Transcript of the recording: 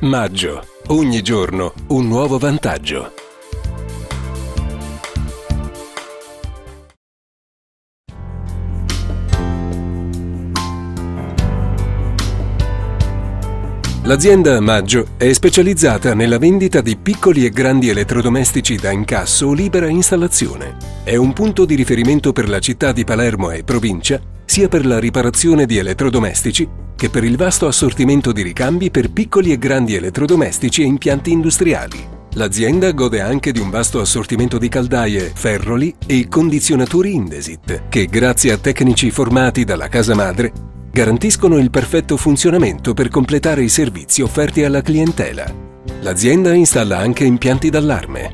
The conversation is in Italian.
Maggio. Ogni giorno un nuovo vantaggio. L'azienda Maggio è specializzata nella vendita di piccoli e grandi elettrodomestici da incasso o libera installazione. È un punto di riferimento per la città di Palermo e provincia, sia per la riparazione di elettrodomestici che per il vasto assortimento di ricambi per piccoli e grandi elettrodomestici e impianti industriali. L'azienda gode anche di un vasto assortimento di caldaie, ferroli e condizionatori Indesit, che grazie a tecnici formati dalla casa madre garantiscono il perfetto funzionamento per completare i servizi offerti alla clientela. L'azienda installa anche impianti d'allarme,